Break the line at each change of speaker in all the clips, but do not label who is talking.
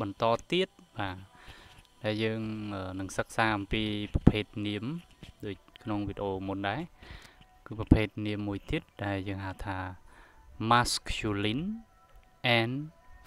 បន្តទៀតបាទដែលយើងនឹងសិក្សាអំពីប្រភេទនាមដូចក្នុងវីដេអូមុនដែរគឺប្រភេទនាមមួយទៀតដែលយើងហៅថា masculine and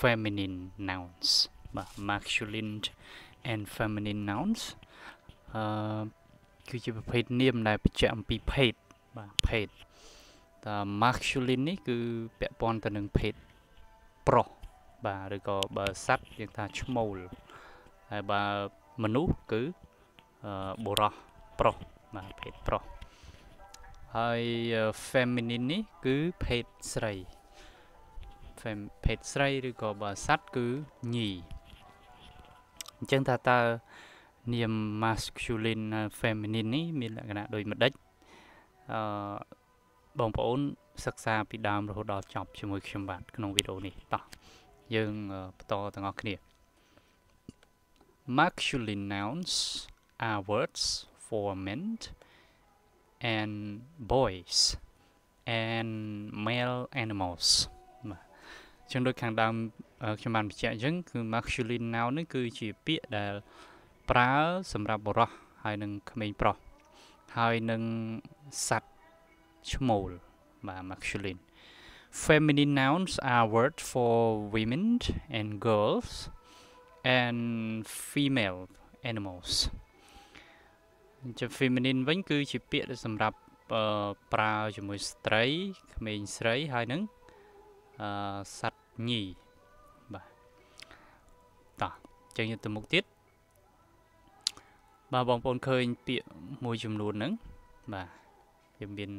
feminine nouns បាទ masculine and feminine nouns អឺគឺជាប្រភេទនាមដែលបញ្ជាក់អំពីភេទបាទភេទតើ masculine នេះគឺពាក់ព័ន្ធទៅនឹងភេទប្រុស បាទឬក៏បើសត្វយើងថាឈ្មោលហើយបើមនុស្សគឺបុរសប្រុសបាទភេទប្រុសហើយ feminine នេះគឺភេទស្រីភេទស្រីឬក៏បើសត្វគឺញីអញ្ចឹងថាតើនាម masculine feminine នេះមានលក្ខណៈដូចម្ដេចអឺបងប្អូនសិក្សាពីដើមរហូតដល់ចប់ជាមួយខ្ញុំបាទក្នុងវីដេអូនេះតោះ យើងបន្តទាំងអស់គ្នា masculine nouns are words for men and boys and male animals បាទចឹងដូចខាងដើមខ្ញុំបានបញ្ជាក់អញ្ចឹងគឺ masculine noun នេះគឺជាពាក្យដែលប្រើសម្រាប់បុរសហើយនឹងក្មេងប្រុសហើយនឹងសត្វឈ្មោលបាទ masculine feminine nouns are words for women and girls and female animals អញ្ចឹង feminine វិញគឺជាពាក្យដែលសម្រាប់ប្រើជាមួយស្ត្រីក្មេងស្រីហើយនឹងអឺសត្វញីបាទតោះចឹងយើងទៅមុខទៀតបាទបងប្អូនឃើញពាក្យមួយចំនួនហ្នឹងបាទយើងមាន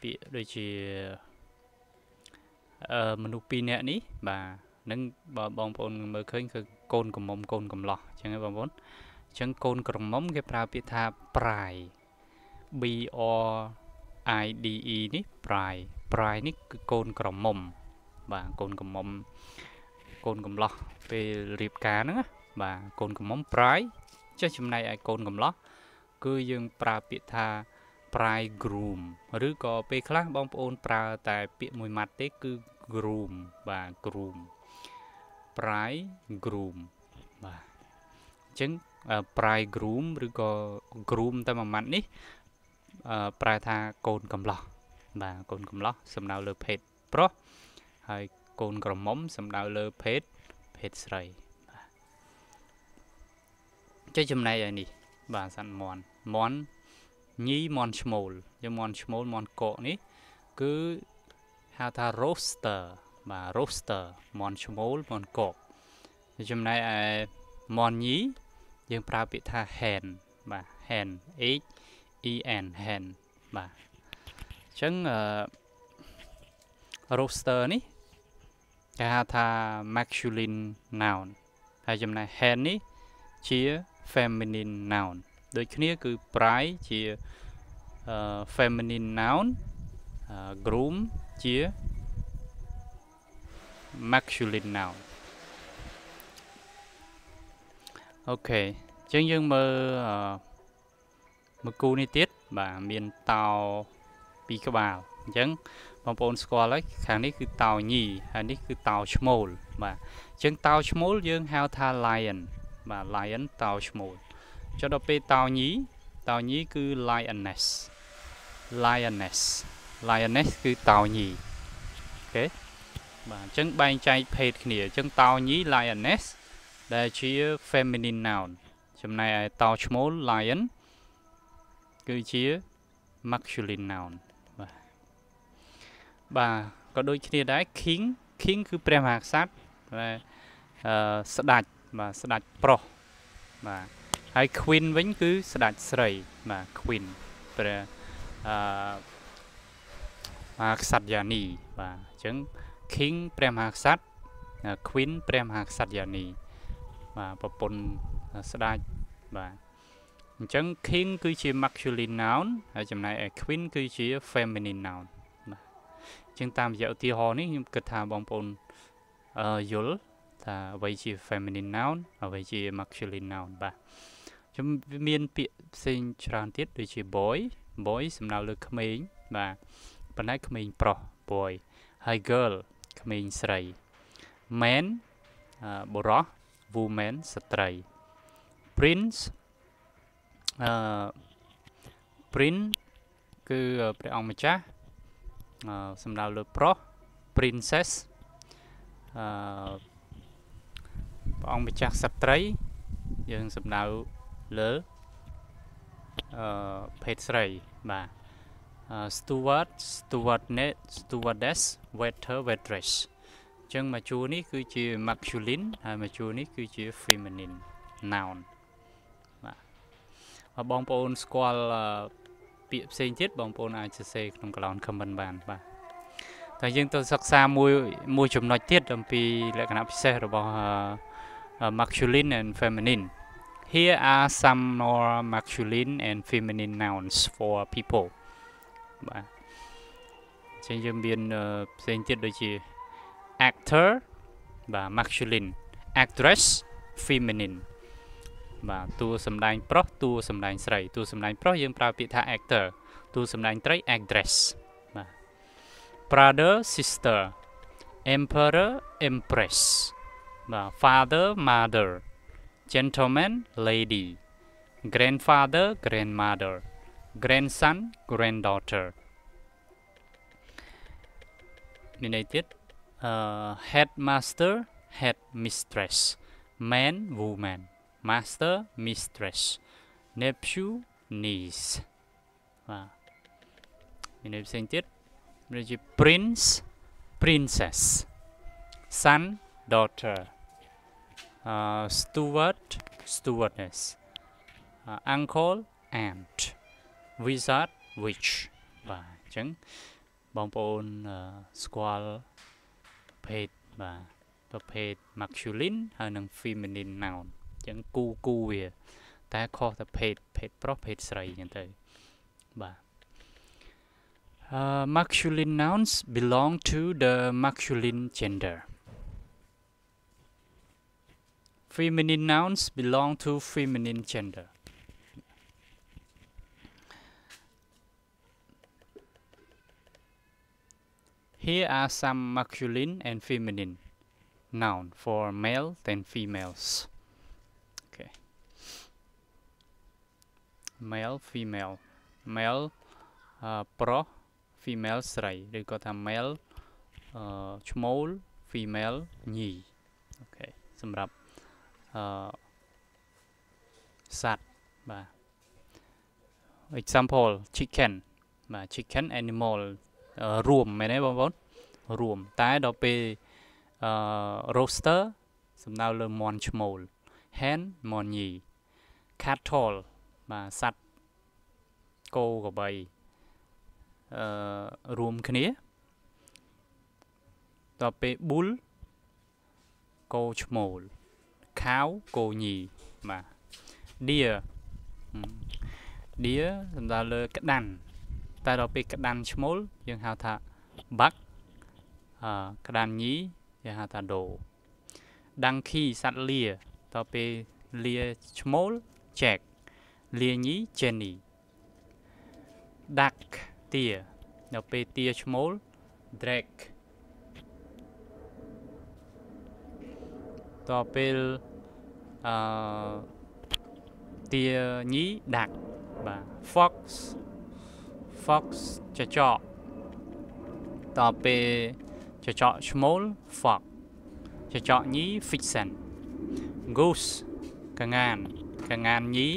ពាក្យដូចជាអឺ មនុស្សពីរនាក់នេះបាទនឹងបើបងប្អូនមើលឃើញគឺកូនកំមុំកូនកំឡោះអញ្ចឹងបងប្អូនអញ្ចឹងកូនក្រមុំគេប្រើពាក្យថាប្រាយ B R I D E នេះប្រាយប្រាយនេះគឺកូនក្រមុំបាទកូនក្រមុំកូនកំឡោះពេលរៀបការហ្នឹងបាទកូនកំមុំប្រាយចេះចំណែកឯកូនកំឡោះគឺយើងប្រើពាក្យថា pride groom ឬក៏ពេលខ្លះបងប្អូនប្រើតែពាក្យមួយម៉ាត់ទេគឺ groom បាទ groom pride groom បាទអញ្ចឹង pride groom ឬក៏ groom តែមួយម៉ាត់នេះប្រែថាកូនកំឡោះបាទកូនកំឡោះសំដៅលើភេទប្រុសហើយកូនក្រមុំសំដៅលើភេទភេទស្រីបាទចេះចំណែកឯនេះ បាទសัตว์មន់មន់ញីមន់ឈ្មោលយើងមន់ឈ្មោលមន់កកនេះគឺ ហៅថា roaster បាទ roaster មន់ឈ្មោលមន់កកចំណែកឯមន់ញីយើងប្រើពាក្យថា hen បាទ hen h e n hen បាទអញ្ចឹងអឺ roaster នេះគេហៅថា masculine noun ហើយចំណែក hen នេះជា feminine noun ដូចគ្នាគឺ pride ជា feminine noun groom ជា masculine noun អូខេអញ្ចឹងយើងមើលមួយគូនេះទៀតបាទមានតោពីរក្បាលអញ្ចឹងបងប្អូនស្គាល់ហើយខាងនេះគឺតោញីហើយនេះគឺតោឈ្មោលបាទអញ្ចឹងតោឈ្មោលយើងហៅថា lion បាទ lion តោឈ្មោលចុះដល់ពេលតោញីតោញីគឺ lioness lioness lioness គឺតោញីអូខេបាទអញ្ចឹងបែងចែកភេទគ្នាអញ្ចឹងតោញី lioness ដែលជា feminine noun ចំណែកឯតោឈ្មោល lion គឺជា masculine noun បាទបាទក៏ដូចគ្នាដែរ king king គឺព្រះមហាក្សត្របាទអឺស្ដេចបាទស្ដេចប្រុសបាទហើយ queen វិញគឺស្ដេចស្រីបាទ queen ព្រះអឺ មហាក្សត្រយានីបាទអញ្ចឹង king ព្រះមហាក្សត្រ queen ព្រះមហាក្សត្រយានីបាទប្រពន្ធស្ដេចបាទអញ្ចឹង king គឺជា masculine noun ហើយចំណែកឯ queen គឺជា feminine noun បាទអញ្ចឹងតាមរយៈឧទាហរណ៍នេះខ្ញុំគិតថាបងប្អូនអឺយល់ថាអ្វីជា feminine noun អ្វីជា masculine noun បាទខ្ញុំមានពាក្យផ្សេងច្រើនទៀតដូចជា boy boy សំដៅលើក្មេងបាទ ប៉ុន្តែក្មេងប្រុស boy ហើយ girl ក្មេងស្រី man បុរស woman ស្ត្រី prince អឺ prince គឺព្រះអង្គម្ចាស់អឺសំដៅលើប្រុស princess អឺព្រះអង្គម្ចាស់ស្ត្រី យើងសំដៅលើអឺភេទស្រីបាទ steward stewardess stewardess waiter waitress អញ្ចឹងមួយជួរនេះគឺជា masculine ហើយមួយជួរនេះគឺជា feminine noun បាទបងប្អូនស្គាល់ពាក្យផ្សេងទៀតបងប្អូនអាចសរសេរក្នុង column comment បានបាទតែយើងទៅសិក្សាមួយមួយចំណុចទៀតអំពីលក្ខណៈពិសេសរបស់ masculine and feminine Here are some more masculine and feminine nouns for people បាទចឹងយើងមានផ្សេងទៀតដូចជា actor បាទ masculine actress feminine បាទតួសម្ដែងប្រុសតួសម្ដែងស្រីតួសម្ដែងប្រុសយើងប្រើពាក្យថា actor តួសម្ដែងស្រី actress បាទ brother sister emperor empress បាទ father mother gentleman lady grandfather grandmother grandson granddaughter មានន័យទៀតអឺ headmaster head mistress man woman master mistress nephew niece បាទមានន័យផ្សេងទៀតដូចជា prince princess son daughter uh, steward stewardess uh, uncle aunt wizard witch បាទអញ្ចឹងបងប្អូនស្គាល់ភេទបាទប្រភេទ masculine ហើយនិង feminine noun អញ្ចឹងគូគូវាតែខុសតែភេទភេទប្រុសភេទស្រីអញ្ចឹងទៅបាទ Uh, masculine nouns belong to the masculine gender. Feminine nouns belong to feminine gender. Here are some masculine and feminine noun for male and females. Okay. Male, female. Male uh, ប្រុស female ស្រីឬក៏ថា male អឺឈ្មោល female ញីអូខេសម្រាប់អឺសត្វបាទ example chicken បាទ chicken animal រួមមែនទេបងប្អូនរួមតែដល់ពេលអឺ roaster សំដៅលើមាន់ឈ្មោល hen មាន់ញី cattle បាទសត្វគោក្របីអឺរួមគ្នាដល់ពេល bull គោឈ្មោល cow គោញីបាទ deer deer សំដៅលើក្តាន់ តែដល់ពេលក្តាន់ឈ្មោលយើងហៅថាបាក់អឺក្តាន់ញីយើងហៅថាដូដាំងខីសត្វលាដល់ពេលលាឈ្មោល jack លាញី jenny duck ទាដល់ពេលទាឈ្មោល drake ដល់ពេលអឺទាញី duck បាទ fox fox ចចកដល់ពេលចចកឈ្មោល fox ចចកញី fiction goose កងានកងានញី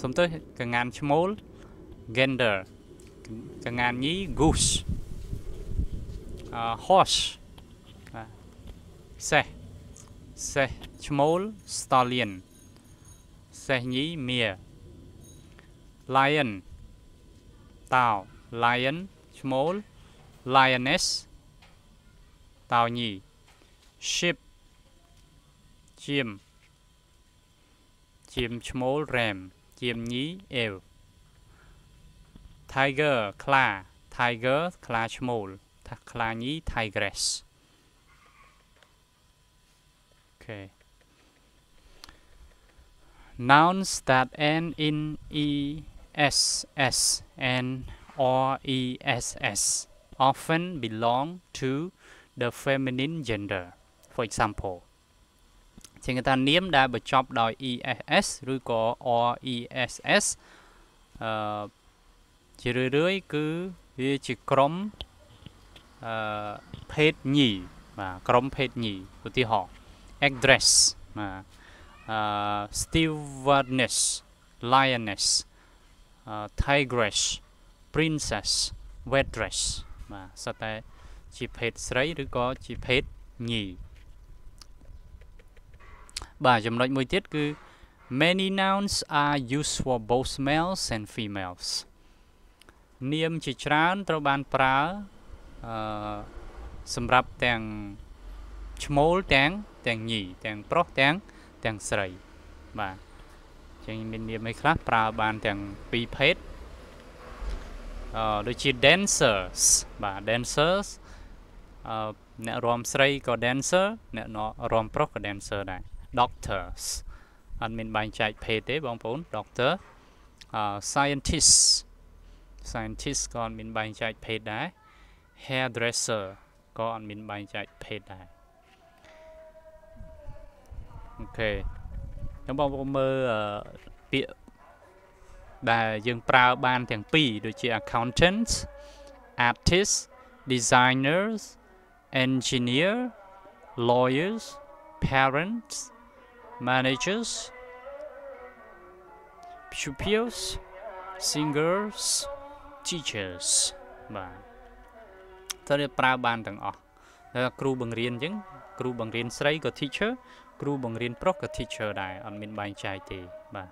សុំទៅកងានឈ្មោល gender កងានញី goose អឺ horse បាទសេះសេះឈ្មោល stallion សេះញី mare lion តោ lion ឈ្មោល lioness តោញី sheep ជាមជាមឈ្មោល ram ជាមញី eel tiger ខ្លា tiger ខ្លាឈ្មោលថាខ្លាញី tigress okay nouns that end in es s and or ess often belong to the feminine gender for example ជាងគេថានាមដែលបញ្ចប់ដោយ ess ឬក៏ ress អឺជារឿយៗគឺវាជាក្រុមអឺភេទញីបាទក្រុមភេទញីឧទាហរណ៍ address បាទអឺ stewardess lioness uh, tigress princess waitress បាទសុទ្ធតែជាភេទស្រីឬក៏ជាភេទញីបាទចំណុចមួយទៀតគឺ many nouns are used for both males and females នាមជាច្រើនត្រូវបានប្រើអឺសម្រាប់ទាំងឈ្មោលទាំងទាំងញីទាំងប្រុសទាំងទាំងស្រីបាទ ចឹងមាននាមអីខ្លះប្រើបានទាំងពីរភេទអឺដូចជា dancers បាទ dancers អឺអ្នករាំស្រីក៏ dancer អ្នករាំប្រុសក៏ dancer ដែរ doctors អត់មានបែងចែកភេទទេបងប្អូន doctor អឺ scientist scientist ក៏អត់មានបែងចែកភេទដែរ hairdresser ក៏អត់មានបែងចែកភេទដែរអូខេ ចឹងបងប្អូនមើលពាក្យដែលយើងប្រើបានទាំងពីរដូចជា accountants artists designers engineer lawyers parents managers pupils singers teachers បាទតើប្រើបានទាំងអស់ហើយគ្រូបង្រៀនអញ្ចឹងគ្រូបង្រៀនស្រីក៏ teacher គ្រូបង្រៀនប្រុសក៏ teacher ដែរអត់មានបែងចែកទេបាទ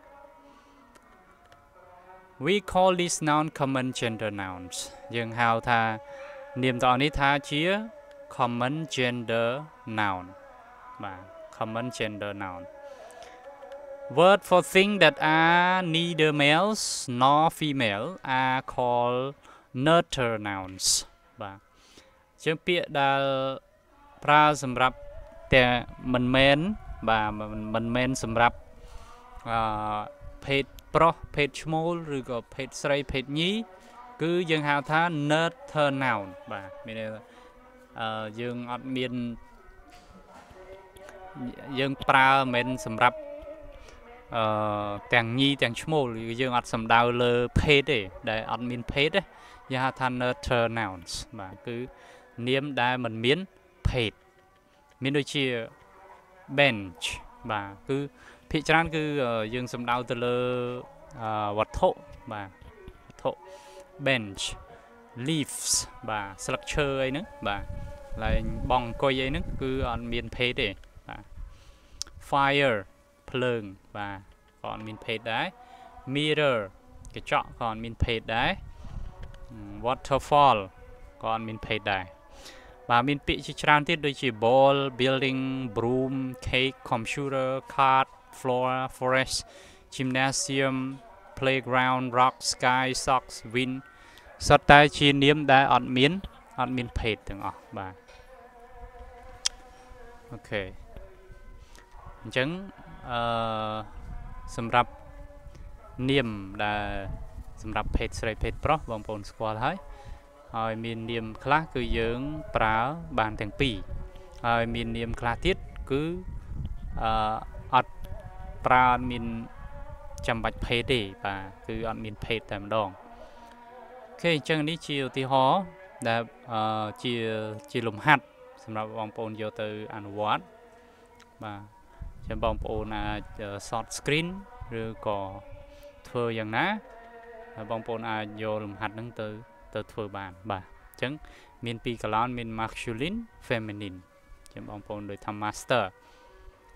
we call this noun common gender nouns យើងហៅថានាមទាំងនេះថាជា common gender noun បាទ common gender noun word for thing that are neither males nor female are called neuter nouns បាទជាងពាក្យដែលប្រើសម្រាប់ តែមិនមែនបាទមិនមែនសម្រាប់អឺភេទប្រុសភេទឈ្មោលឬក៏ភេទស្រីភេទញីគឺយើងហៅថា neuter noun បាទមានន័យថាអឺយើងអត់មានយើងប្រើមិនមែនសម្រាប់អឺទាំងញីទាំងឈ្មោលយើងអត់សំដៅលើភេទទេដែលអត់មានភេទទេយើងហៅថា neuter nouns បាទគឺនាមដែលមិនមានភេទ មានដូចជា bench បាទគឺភាគច្រើនគឺយើងសំដៅទៅលើវត្ថុបាទវត្ថុ bench leaves បាទស្លឹកឈើអីហ្នឹងបាទឡើងបងអង្គុយអីហ្នឹងគឺអត់មានភេទទេបាទ fire ភ្លើងបាទក៏អត់មានភេទដែរ mirror កញ្ចក់ក៏អត់មានភេទដែរ waterfall ក៏អត់មានភេទដែរ បាទមានពាក្យជាច្រើនទៀតដូចជា ball building broom cake computer card floor forest gymnasium playground rock sky socks wind សុទ្ធតែជានាមដែលអត់មានអត់មានភេទទាំងអស់បាទអូខេអញ្ចឹងអឺសម្រាប់នាមដែលសម្រាប់ភេទស្រីភេទប្រុសបងប្អូនស្គាល់ហើយ ហើយមាននាមខ្លះគឺយើងប្រើបានទាំងពីរហើយមាននាមខ្លះទៀតគឺអឺអត់ប្រើអត់មានចាំបាច់ភេទទេបាទគឺអត់មានភេទតែម្ដងអូខេអញ្ចឹងនេះជាឧទាហរណ៍ដែលអឺជាជាលំហាត់សម្រាប់បងប្អូនយកទៅអនុវត្តបាទចាំបងប្អូនអាច short screen ឬក៏ធ្វើយ៉ាងណាបងប្អូនអាចយកលំហាត់ហ្នឹងទៅ ទៅធ្វើបានបាទអញ្ចឹងមាន ពីរកឡោនមាន masculine feminine ចឹងបងប្អូនដូចថា master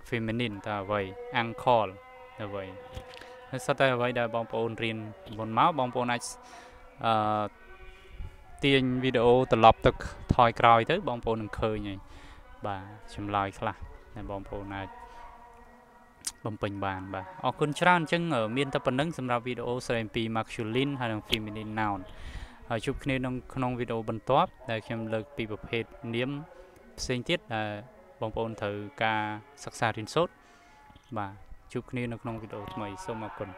feminine តើអ្វី uncle អ្វីហើយសិតតែអ្វីដែលបងប្អូនរៀនមុនមកបងប្អូនអាចអឺទាញវីដេអូត្រឡប់ទឹកថយក្រោយទៅបងប្អូននឹងឃើញហើយបាទចម្លើយខ្លះដែលបងប្អូនអាចបំពេញបានបាទអរគុណច្រើនអញ្ចឹងមានតែប៉ុណ្្នឹងសម្រាប់វីដេអូស្ដីពី masculine ហើយនិង feminine noun ហើយជួបគ្នាក្នុងក្នុងវីដេអូបន្ទាប់ដែលខ្ញុំលើកពីប្រភេទនាមផ្សេងទៀតដែលបងប្អូនត្រូវការសិក្សារៀនសូត្របាទជួបគ្នានៅក្នុងវីដេអូថ្មីសូមអរគុណ